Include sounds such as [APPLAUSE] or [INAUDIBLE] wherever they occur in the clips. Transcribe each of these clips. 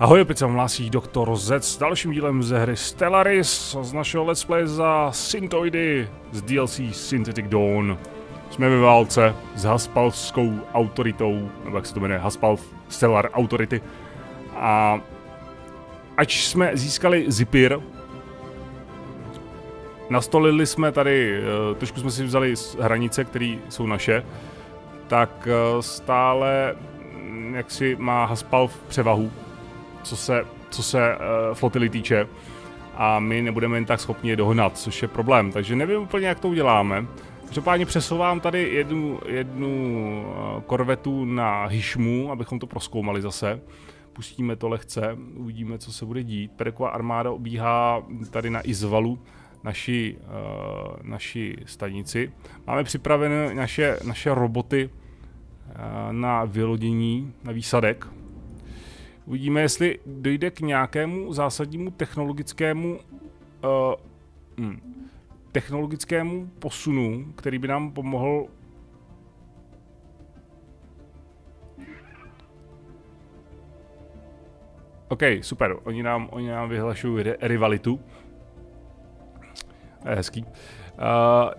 Ahoj, opět se vám hlásí Doktor Z s dalším dílem ze hry Stellaris z našeho let's play za Syntoidy z DLC Synthetic Dawn. Jsme ve válce s Haspalskou autoritou, nebo jak se to jmenuje, Haspal Stellar Authority. A ač jsme získali Zipir, nastolili jsme tady, eh, trošku jsme si vzali hranice, které jsou naše, tak eh, stále mm, jak si má Haspal převahu co se, co se uh, flotily týče. A my nebudeme jen tak schopni je dohnat, což je problém. Takže nevím úplně, jak to uděláme. Každopádně přesouvám tady jednu, jednu uh, korvetu na Hishmu, abychom to proskoumali zase. Pustíme to lehce, uvidíme, co se bude dít. Pereková armáda obíhá tady na Izvalu, naši, uh, naši stanici. Máme připravené naše, naše roboty na vylodění, na výsadek. Uvidíme, jestli dojde k nějakému zásadnímu technologickému uh, hm, technologickému posunu, který by nám pomohl OK, super. Oni nám, oni nám vyhlašují rivalitu. Je hezký. Uh,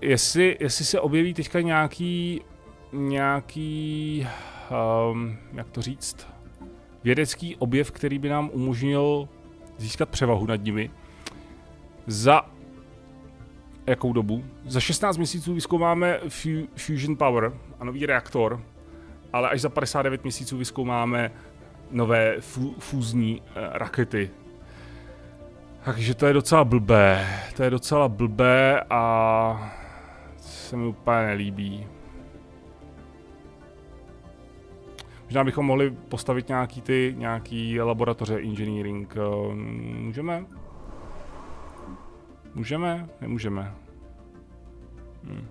jestli, jestli se objeví teďka nějaký, nějaký, um, jak to říct, vědecký objev, který by nám umožnil získat převahu nad nimi. Za jakou dobu? Za 16 měsíců vyzkoumáme Fusion Power a nový reaktor, ale až za 59 měsíců vyzkoumáme nové fu- fúzní uh, rakety. Takže to je docela blbé. To je docela blbé a se mi úplně nelíbí. Možná bychom mohli postavit nějaký ty, nějaký laboratoře engineering. Eh, můžeme? Můžeme? Nemůžeme. Hm.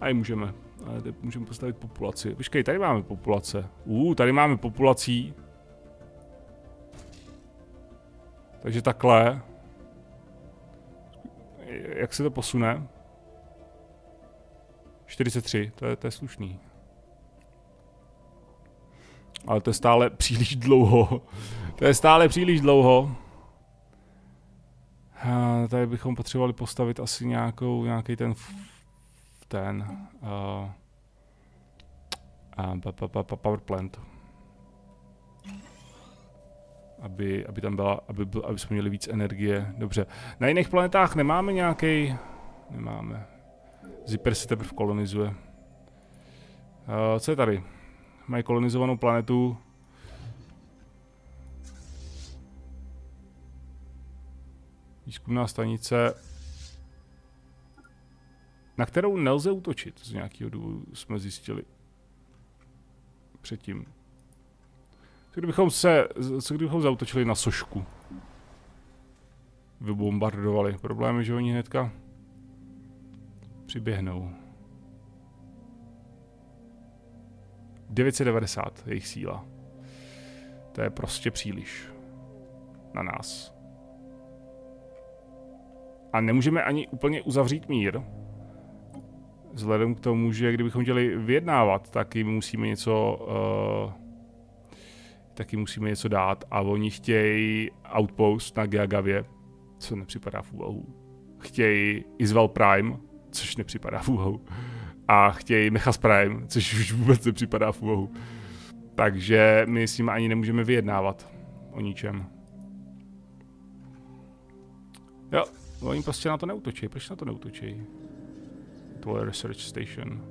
A i můžeme. Ale můžeme postavit populaci. Počkej, tady máme populace. Uh, tady máme populací. Takže takhle. Jak se to posune? 43, to je, to je slušný. Ale to je stále příliš dlouho. To je stále příliš dlouho. A tady bychom potřebovali postavit asi nějakou, nějaký ten ten uh, uh, power plant. Aby, aby tam byla, aby, byl, aby jsme měli víc energie. Dobře. Na jiných planetách nemáme nějaký, nemáme. Zipper se teprve kolonizuje. Uh, co je tady? Mají kolonizovanou planetu. Výzkumná stanice, na kterou nelze útočit z nějakého důvodu, jsme zjistili předtím. Co kdybychom se, co kdybychom zautočili na sošku? Vybombardovali. Problém je, že oni hnedka přiběhnou. 990 jejich síla. To je prostě příliš. Na nás. A nemůžeme ani úplně uzavřít mír. Vzhledem k tomu, že kdybychom chtěli vyjednávat, tak jim musíme něco... Uh, taky musíme něco dát a oni chtějí outpost na Geagavě, co nepřipadá v úvahu. Chtějí Isval Prime, což nepřipadá v úvahu a chtějí Mechas Prime, což už vůbec nepřipadá v úvahu. Takže my s nimi ani nemůžeme vyjednávat o ničem. Jo, oni prostě na to neutočí. Proč na to neutočí? Tohle research station.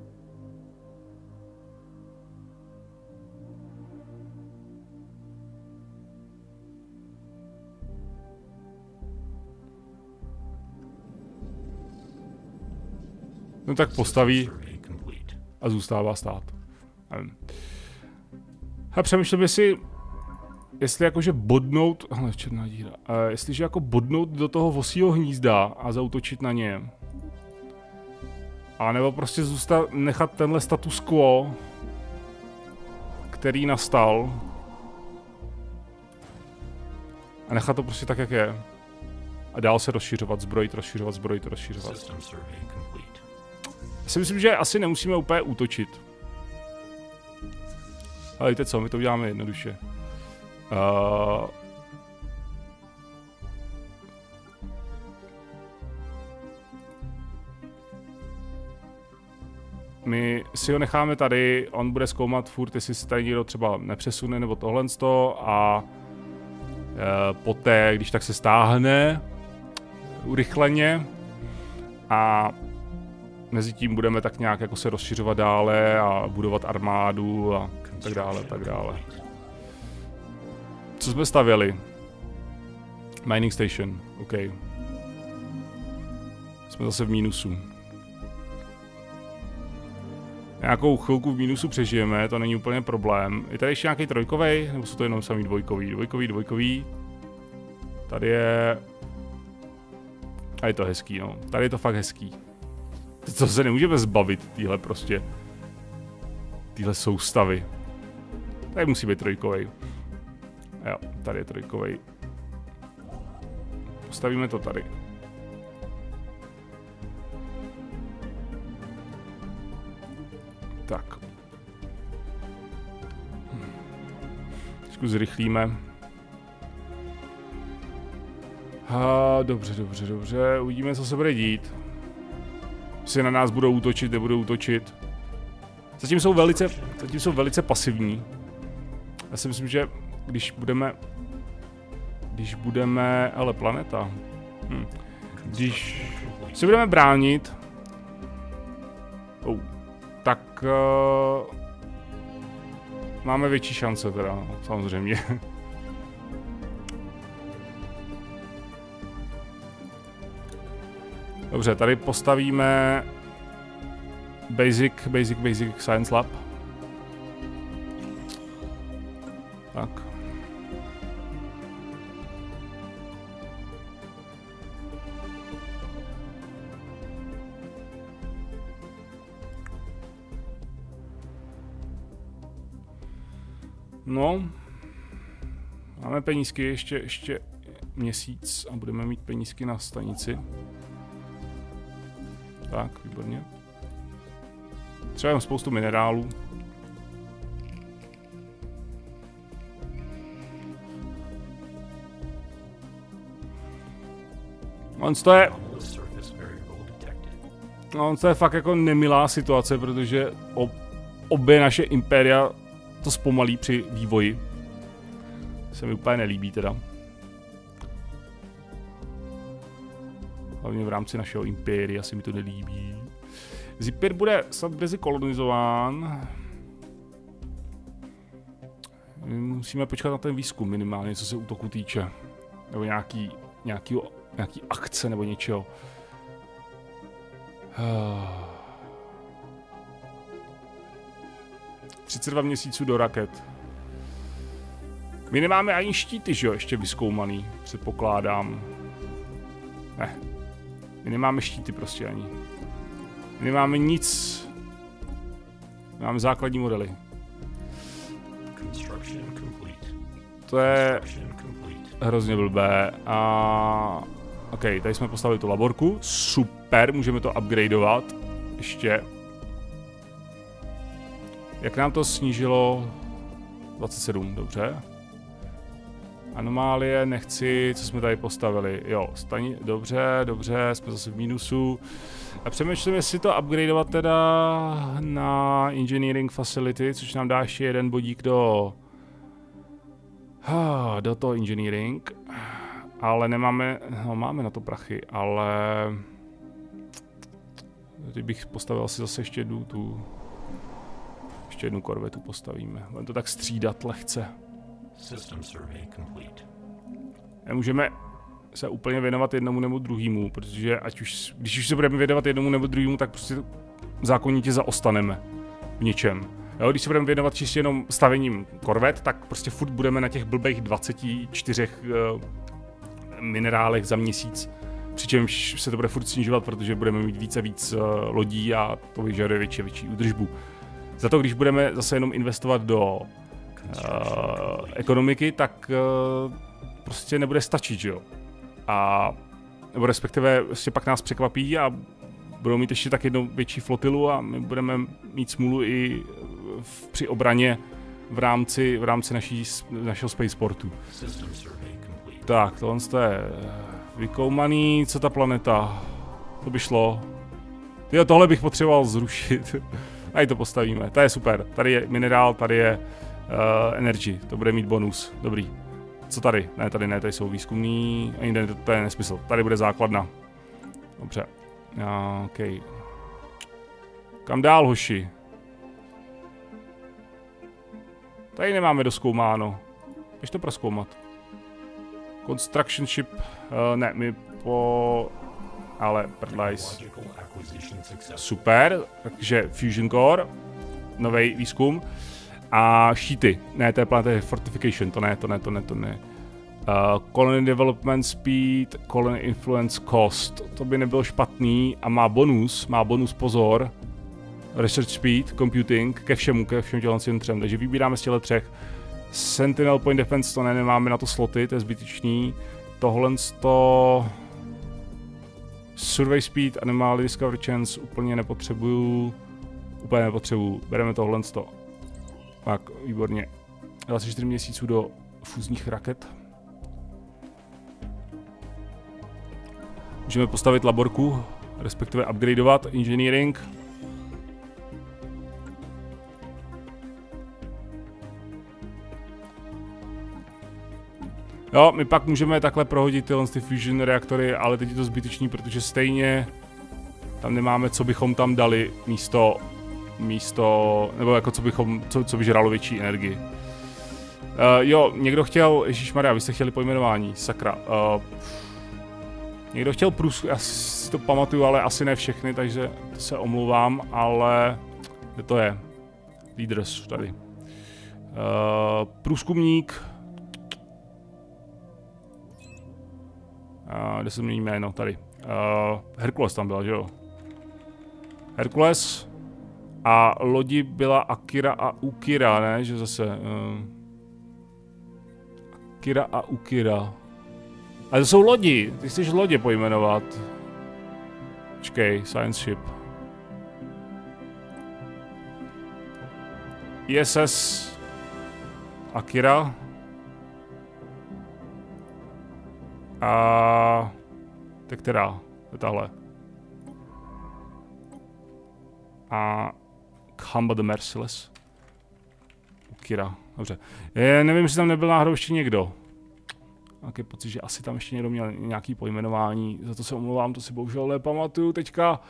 No tak postaví a zůstává stát. A přemýšlel by si, jestli jakože bodnout, hle, černá díra, jestliže jako bodnout do toho vosího hnízda a zautočit na ně. A nebo prostě zůstat, nechat tenhle status quo, který nastal. A nechat to prostě tak, jak je. A dál se rozšiřovat, zbrojit, rozšiřovat, zbrojit, rozšiřovat. Si myslím, že asi nemusíme úplně útočit. Ale víte co, my to uděláme jednoduše. Uh, my si ho necháme tady, on bude zkoumat furt, jestli se tady někdo třeba nepřesune nebo tohle a e, poté, když tak se stáhne urychleně a mezi tím budeme tak nějak jako se rozšiřovat dále a budovat armádu a tak dále, tak dále. Co jsme stavěli? Mining station, OK. Jsme zase v mínusu. Nějakou chvilku v mínusu přežijeme, to není úplně problém. Je tady ještě nějaký trojkový, nebo jsou to jenom samý dvojkový? Dvojkový, dvojkový. Tady je... A je to hezký, no. Tady je to fakt hezký. To se nemůžeme zbavit, týhle prostě. Týhle soustavy. Tady musí být trojkový. Jo, tady je trojkový. Postavíme to tady. Tak. Trošku zrychlíme. A, dobře, dobře, dobře. Uvidíme, co se bude dít. Jestli na nás budou útočit, nebudou útočit. Zatím jsou velice, zatím jsou velice pasivní. Já si myslím, že když budeme... Když budeme... Ale planeta. Hm. Když se budeme bránit... Oh tak uh, máme větší šance teda, samozřejmě. [LAUGHS] Dobře, tady postavíme Basic, Basic, Basic Science Lab. Tak. No, máme penízky ještě, ještě měsíc a budeme mít penízky na stanici. Tak, výborně. Třeba mám spoustu minerálů. On to je... On to je fakt jako nemilá situace, protože obě naše impéria to zpomalí při vývoji. Se mi úplně nelíbí teda. Hlavně v rámci našeho impéria se mi to nelíbí. Zipir bude snad brzy kolonizován. Musíme počkat na ten výzkum minimálně, co se útoku týče. Nebo nějaký, nějaký, nějaký akce nebo něčeho. 32 měsíců do raket. My nemáme ani štíty, že jo, ještě vyskoumaný, předpokládám. Ne. My nemáme štíty prostě ani. My nemáme nic. My máme základní modely. To je hrozně blbé. A... OK, tady jsme postavili tu laborku. Super, můžeme to upgradeovat. Ještě jak nám to snížilo? 27, dobře. Anomálie nechci, co jsme tady postavili. Jo, staní, dobře, dobře, jsme zase v mínusu. A přemýšlím, jestli to upgradeovat teda na Engineering Facility, což nám dá ještě jeden bodík do... Do toho Engineering. Ale nemáme, no máme na to prachy, ale... Kdybych postavil asi zase ještě jednu tu ještě jednu korvetu postavíme. Budeme to tak střídat lehce. Nemůžeme se úplně věnovat jednomu nebo druhému, protože ať už, když už se budeme věnovat jednomu nebo druhému, tak prostě zákonitě zaostaneme v něčem. Jo, když se budeme věnovat čistě jenom stavením korvet, tak prostě furt budeme na těch blbých 24 uh, minerálech za měsíc. Přičemž se to bude furt snižovat, protože budeme mít více a víc uh, lodí a to vyžaduje větší a větší údržbu. Za to, když budeme zase jenom investovat do uh, ekonomiky, tak uh, prostě nebude stačit, že jo. A nebo respektive prostě pak nás překvapí a budou mít ještě tak jednou větší flotilu a my budeme mít smůlu i v, při obraně v rámci, v rámci naší, našeho spaceportu. Tak, tohle je eh, vykoumaný, co ta planeta? To by šlo. Jo, tohle bych potřeboval zrušit. [LAUGHS] Tady to postavíme, to je super. Tady je minerál, tady je energy, to bude mít bonus, dobrý. Co tady? Ne, tady ne, tady jsou výzkumní, ani ne, to, je nesmysl. Tady bude základna. Dobře. Uh, OK. Kam dál, hoši? Tady nemáme doskoumáno. Běž to proskoumat. Construction ship, uh, ne, my po... Ale prdlajs. Super, takže Fusion Core, nový výzkum. A šíty, ne, to je je Fortification, to ne, to ne, to ne, to ne. Uh, colony Development Speed, Colony Influence Cost, to by nebylo špatný a má bonus, má bonus pozor. Research Speed, Computing, ke všemu, ke všem těm třem, takže vybíráme z těchto třech. Sentinel Point Defense, to ne, nemáme na to sloty, to je zbytečný. Tohle to... Survey Speed, Animal Discovery Chance úplně nepotřebuju. Úplně nepotřebuju. Bereme tohle to. Tak, výborně. 24 měsíců do fúzních raket. Můžeme postavit laborku, respektive upgradeovat engineering. Jo, my pak můžeme takhle prohodit tyhle ty fusion reaktory, ale teď je to zbytečný, protože stejně tam nemáme, co bychom tam dali místo, místo, nebo jako co bychom, co, co by žralo větší energii. Uh, jo, někdo chtěl, Ježíš Maria, vy jste chtěli pojmenování, sakra. Uh, někdo chtěl průzkum, já si to pamatuju, ale asi ne všechny, takže to se omluvám, ale kde to je? Leaders tady. Uh, průzkumník, Uh, kde se mění jméno? Tady. Uh, Herkules tam byl, že jo? Herkules. A lodi byla Akira a Ukira, ne? Že zase... Uh, Akira a Ukira. Ale to jsou lodi. Ty chceš lodě pojmenovat. Počkej, Science Ship. ISS Akira. A... To která? Tahle. A... Kamba the Merciless. Kira. Dobře. Je, nevím, jestli tam nebyl náhodou ještě někdo. Nějaký pocit, že asi tam ještě někdo měl nějaký pojmenování. Za to se omlouvám, to si bohužel nepamatuju teďka.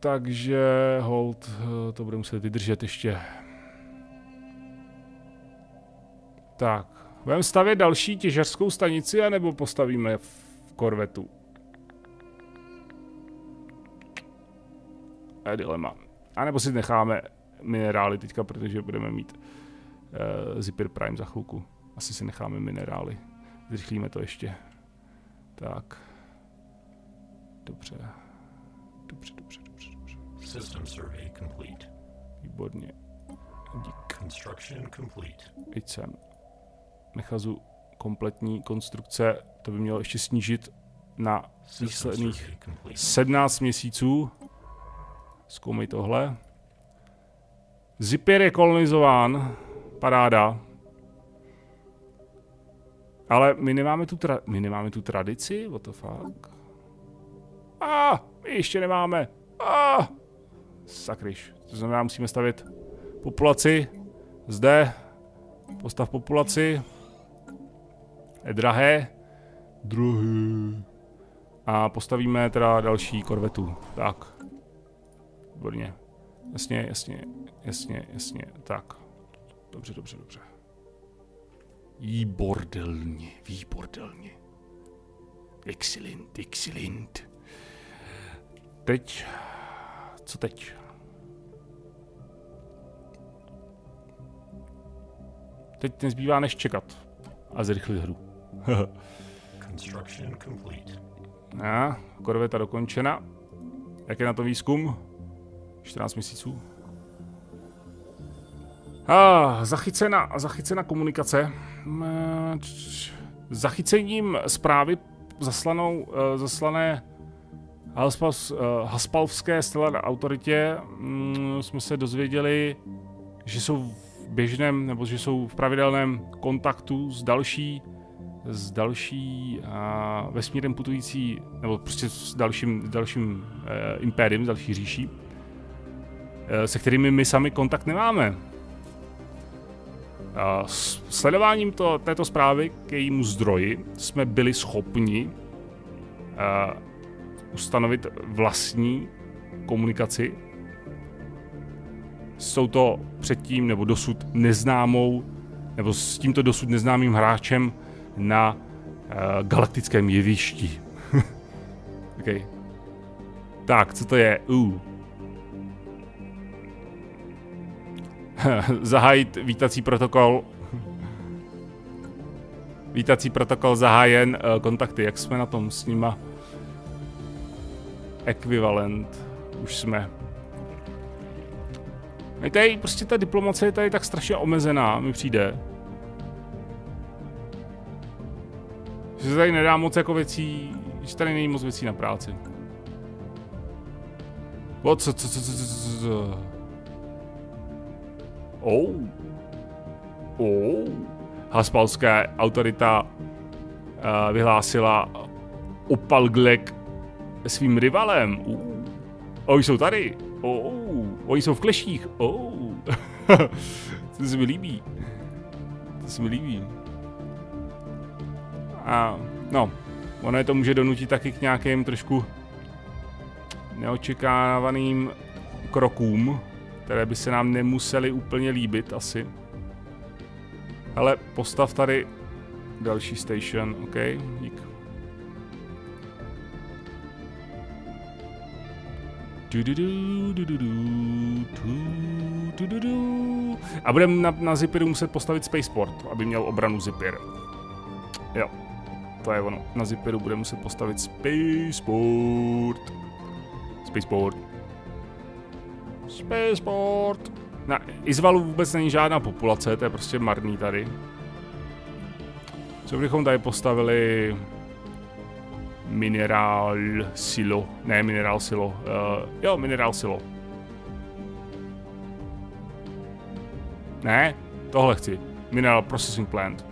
Takže hold, to bude muset vydržet ještě. Tak. Budeme stavět další těžařskou stanici, anebo postavíme v korvetu? je dilema. A nebo si necháme minerály teďka, protože budeme mít uh, Zipper Prime za chvilku. Asi si necháme minerály. Zrychlíme to ještě. Tak. Dobře. Dobře, dobře, dobře, dobře. System survey complete. Výborně. Dík. Construction complete. Teď sem nechazu kompletní konstrukce, to by mělo ještě snížit na výsledných 17 měsíců. Zkoumej tohle. Zipir je kolonizován, paráda. Ale my nemáme tu, tra- my nemáme tu tradici, what the fuck? A, ah, my ještě nemáme. A, ah, sakryš. To znamená, musíme stavit populaci. Zde. Postav populaci je drahé. Drahé. A postavíme teda další korvetu. Tak. Výborně. Jasně, jasně, jasně, jasně. Tak. Dobře, dobře, dobře. Výbordelně, výbordelně. Excellent, excellent. Teď, co teď? Teď nezbývá než čekat a zrychlit hru. [LAUGHS] Construction complete. A, korveta dokončena. Jak je na to výzkum? 14 měsíců. A, zachycena, zachycena komunikace. Zachycením zprávy zaslanou, uh, zaslané Haspals, uh, Haspalvské stellar autoritě um, jsme se dozvěděli, že jsou běžném, nebo že jsou v pravidelném kontaktu s další s další a, vesmírem putující, nebo prostě s dalším, dalším e, impériem, s další říší, se kterými my sami kontakt nemáme. S sledováním to, této zprávy k jejímu zdroji jsme byli schopni a, ustanovit vlastní komunikaci s touto předtím nebo dosud neznámou, nebo s tímto dosud neznámým hráčem na uh, galaktickém jevišti. [LAUGHS] okay. Tak, co to je? Uh. [LAUGHS] Zahájit vítací protokol. vítací protokol zahájen. Uh, kontakty, jak jsme na tom s nima? Ekvivalent. Už jsme. Tady prostě ta diplomace je tady tak strašně omezená, mi přijde. Že se tady nedá moc jako věcí, že tady není moc věcí na práci. O, co, co, co, co, co, co, Oh. Oh. Haspalská autorita uh, vyhlásila Opalglek svým rivalem. Uh. Oni jsou tady. Oh. Oni jsou v kleších. Oh. [LAUGHS] to se mi líbí. To se mi líbí. A no, ono je to může donutit taky k nějakým trošku neočekávaným krokům, které by se nám nemuseli úplně líbit asi. Ale postav tady další station, OK, dík. A budeme na, na Zipiru muset postavit Spaceport, aby měl obranu Zipir. Jo. To je ono. Na Ziperu bude muset postavit Spaceport. Spaceport. Spaceport. Na Izvalu vůbec není žádná populace, to je prostě marný tady. Co bychom tady postavili? Minerál silo. Ne, minerál silo. Uh, jo, minerál silo. Ne, tohle chci. Mineral Processing Plant.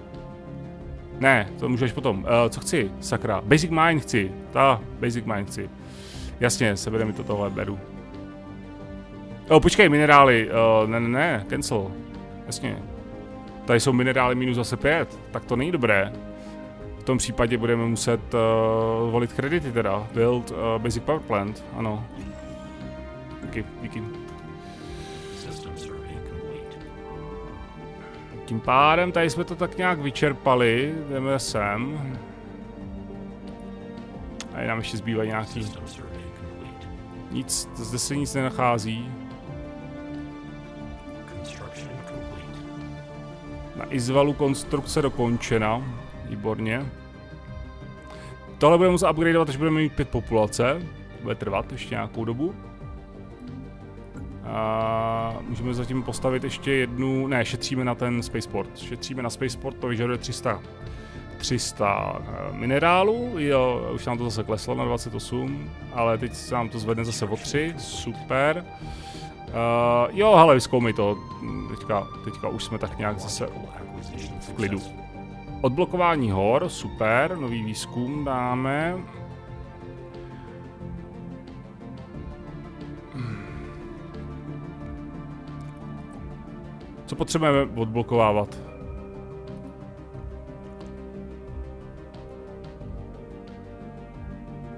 Ne, to můžeš potom. Uh, co chci? Sakra. Basic Mine chci. Ta, Basic Mine chci. Jasně, sebere mi to tohle, beru. Oh, počkej, minerály. Uh, ne, ne, ne, cancel. Jasně. Tady jsou minerály minus zase 5. Tak to není dobré. V tom případě budeme muset uh, volit kredity teda. Build uh, Basic Power Plant, ano. Díky, díky. Tím pádem tady jsme to tak nějak vyčerpali, jdeme sem. A nám ještě zbývají nějaký... Nic, zde se nic nenachází. Na Izvalu konstrukce dokončena. Výborně. Tohle budeme muset upgradeovat, až budeme mít pět populace. Bude trvat ještě nějakou dobu. A můžeme zatím postavit ještě jednu, ne, šetříme na ten Spaceport. Šetříme na Spaceport, to vyžaduje 300, 300 eh, minerálů, jo, už nám to zase kleslo na 28, ale teď se nám to zvedne zase o 3, super. Uh, jo, hele, vyzkoumej to, teďka, teďka už jsme tak nějak zase v klidu. Odblokování hor, super, nový výzkum dáme. Co potřebujeme odblokovávat?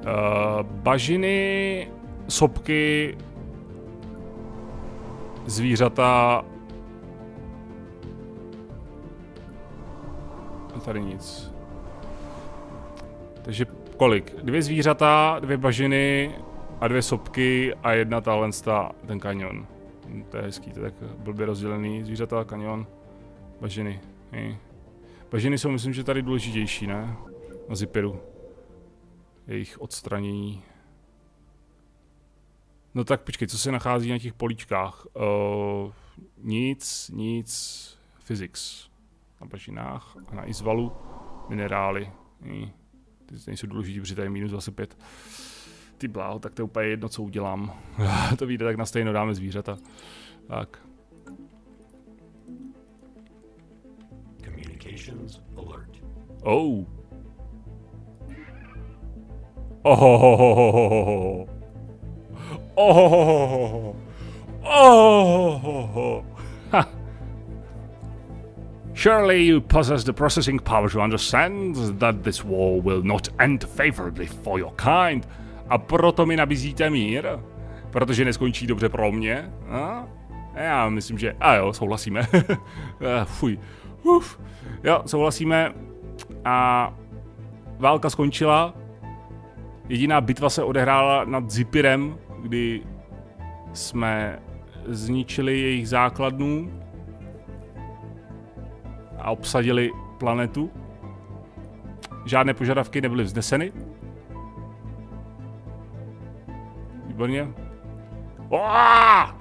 Uh, bažiny, sopky, zvířata. Tady nic. Takže kolik? Dvě zvířata, dvě bažiny a dvě sopky a jedna tahle ten kanion. To je hezký, to je tak blbě rozdělený. Zvířata, kanion, bažiny. Hej. Bažiny jsou myslím, že tady důležitější, ne? Na zipiru. Jejich odstranění. No tak počkej, co se nachází na těch políčkách? Uh, nic, nic, physics. Na bažinách a na izvalu minerály. Hej. Ty nejsou důležitý, protože tady je minus 25. Ty bláho, tak to je úplně jedno, co udělám. [LAUGHS] to vyjde, tak na stejno dáme zvířata. Tak. Oh. Oh. Oh. Oh. Ha. Surely you possess the processing power to understand that this war will not end favorably for your kind. A proto mi nabízíte mír? Protože neskončí dobře pro mě? A? Já myslím, že... A jo, souhlasíme. [LAUGHS] Fuj. Uf. Jo, souhlasíme. A válka skončila. Jediná bitva se odehrála nad Zipirem, kdy jsme zničili jejich základnu a obsadili planetu. Žádné požadavky nebyly vzneseny. Výborně. Oá!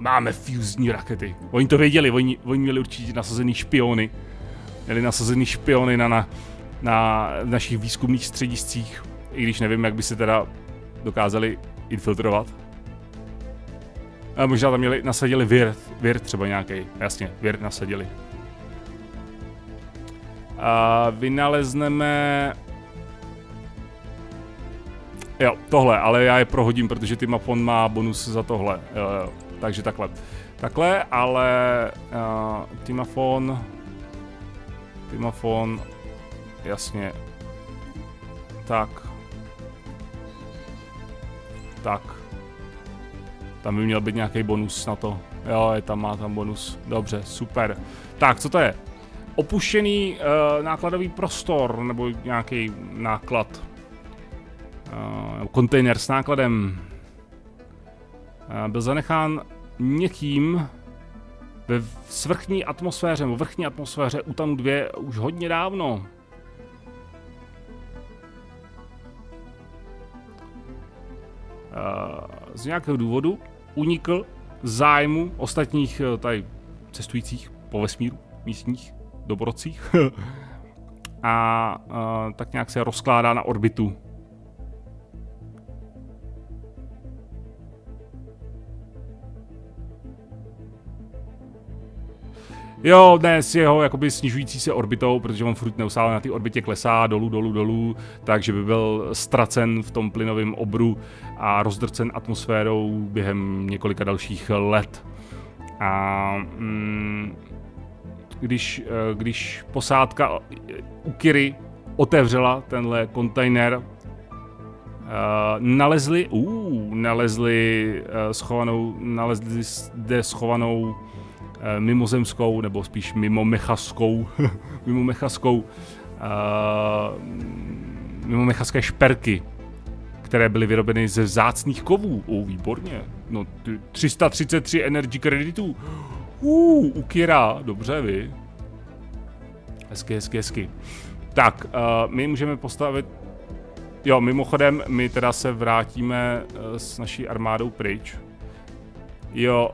Máme fuzní rakety. Oni to věděli, oni, oni měli určitě nasazený špiony. Měli nasazený špiony na, na, na našich výzkumných střediscích. I když nevím, jak by se teda dokázali infiltrovat. A možná tam měli, nasadili vir, vir třeba nějaký, jasně, vir nasadili. A vynalezneme... Jo, tohle, ale já je prohodím, protože ty mapon má bonus za tohle. Jo, jo. Takže takhle. Takhle, ale uh, Timafon, Timafon, jasně, tak, tak, tam by měl být nějaký bonus na to. Jo, je tam, má tam bonus. Dobře, super. Tak, co to je? Opuštěný uh, nákladový prostor, nebo nějaký náklad. Uh, kontejner s nákladem. Uh, byl zanechán někým ve svrchní atmosféře, nebo vrchní atmosféře Utanu 2 už hodně dávno. Z nějakého důvodu unikl zájmu ostatních eh, tady cestujících po vesmíru, místních dobrodcích. [LAUGHS] a, a tak nějak se rozkládá na orbitu Jo, ne, s jeho jakoby snižující se orbitou, protože on furt neustále na té orbitě klesá dolů, dolů, dolů, takže by byl ztracen v tom plynovém obru a rozdrcen atmosférou během několika dalších let. A mm, když, eh, když posádka u Kiry otevřela tenhle kontejner, uh, nalezli, uh, nalezli uh, schovanou, nalezli zde schovanou Eh, mimozemskou, nebo spíš mimo mechaskou, [LAUGHS] mimo mechaskou, uh, mimo mechaské šperky, které byly vyrobeny ze vzácných kovů. O, výborně. No, 333 energy kreditů. Uh, u Kira, dobře vy. Hezky, hezky, hezky. Tak, uh, my můžeme postavit... Jo, mimochodem, my teda se vrátíme uh, s naší armádou pryč. Jo,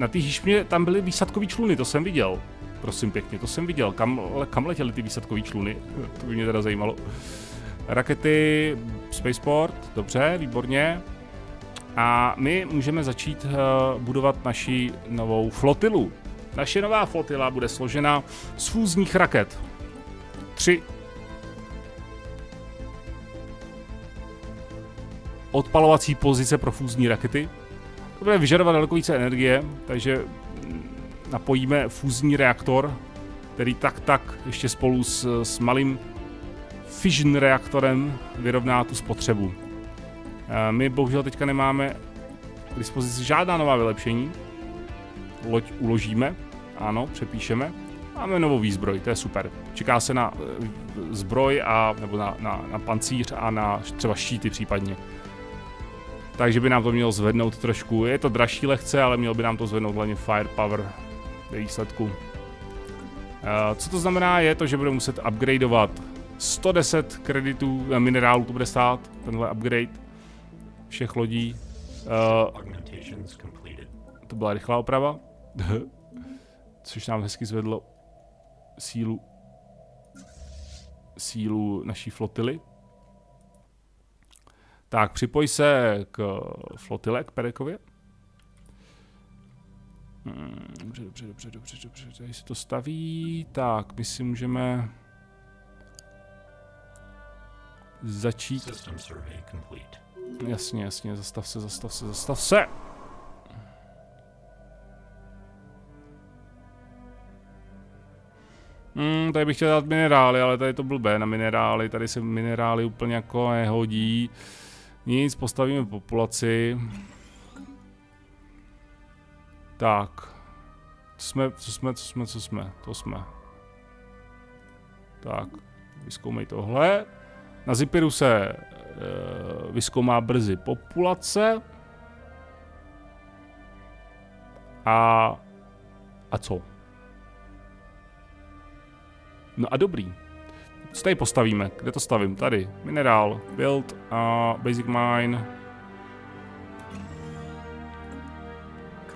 na té hýšmě tam byly výsadkové čluny, to jsem viděl. Prosím pěkně, to jsem viděl. Kam, kam letěly ty výsadkové čluny? [LAUGHS] To by mě teda zajímalo. Rakety Spaceport, dobře, výborně. A my můžeme začít uh, budovat naši novou flotilu. Naše nová flotila bude složena z fúzních raket. Tři odpalovací pozice pro fúzní rakety, to bude vyžadovat daleko více energie, takže napojíme fúzní reaktor, který tak tak ještě spolu s, s malým fission reaktorem vyrovná tu spotřebu. Eh, my bohužel teďka nemáme k dispozici žádná nová vylepšení. Loď uložíme, ano, přepíšeme. Máme novou výzbroj, to je super. Čeká se na eh, zbroj a, nebo na, na, na pancíř a na třeba štíty případně takže by nám to mělo zvednout trošku. Je to dražší lehce, ale mělo by nám to zvednout hlavně firepower ve výsledku. Uh, co to znamená je to, že budeme muset upgradeovat 110 kreditů uh, minerálů to bude stát, tenhle upgrade všech lodí. Uh, to byla rychlá oprava, [LAUGHS] což nám hezky zvedlo sílu sílu naší flotily. Tak, připoj se k flotile, k Perekově. Hmm, dobře, dobře, dobře, dobře, dobře, tady se to staví. Tak, my si můžeme začít. Jasně, jasně, zastav se, zastav se, zastav se. Hmm, tady bych chtěl dát minerály, ale tady to blbé na minerály, tady se minerály úplně jako nehodí. Nic, postavíme populaci. Tak. Co jsme, co jsme, co jsme, co jsme, to jsme. Tak, vyzkoumej tohle. Na Zipiru se e, vyzkoumá brzy populace. A... A co? No a dobrý. Co tady postavíme? Kde to stavím? Tady. Minerál, build a uh, basic mine.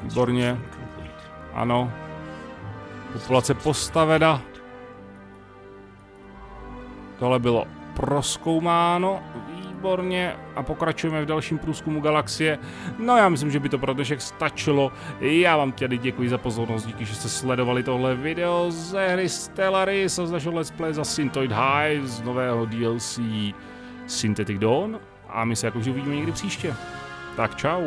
Výborně. Ano. Populace postavena. Tohle bylo proskoumáno. Výborně. A pokračujeme v dalším průzkumu galaxie. No já myslím, že by to pro dnešek stačilo. Já vám tedy děkuji za pozornost, díky, že jste sledovali tohle video ze hry Stellaris a z našeho Let's Play za Synthoid Hive z nového DLC Synthetic Dawn. A my se jakože uvidíme někdy příště. Tak čau.